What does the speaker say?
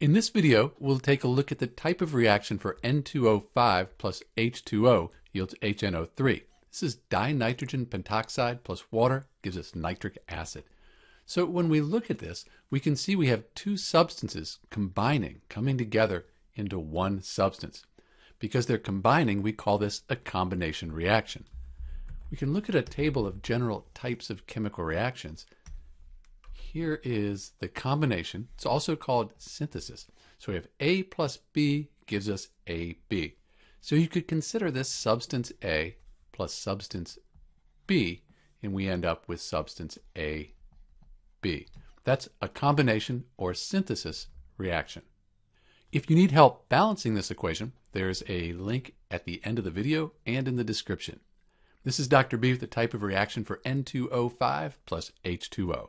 In this video, we'll take a look at the type of reaction for N2O5 plus H2O yields HNO3. This is dinitrogen pentoxide plus water gives us nitric acid. So when we look at this, we can see we have two substances combining, coming together into one substance. Because they're combining, we call this a combination reaction. We can look at a table of general types of chemical reactions here is the combination. It's also called synthesis. So we have A plus B gives us AB. So you could consider this substance A plus substance B, and we end up with substance AB. That's a combination or synthesis reaction. If you need help balancing this equation, there's a link at the end of the video and in the description. This is Dr. B with the type of reaction for N2O5 plus H2O.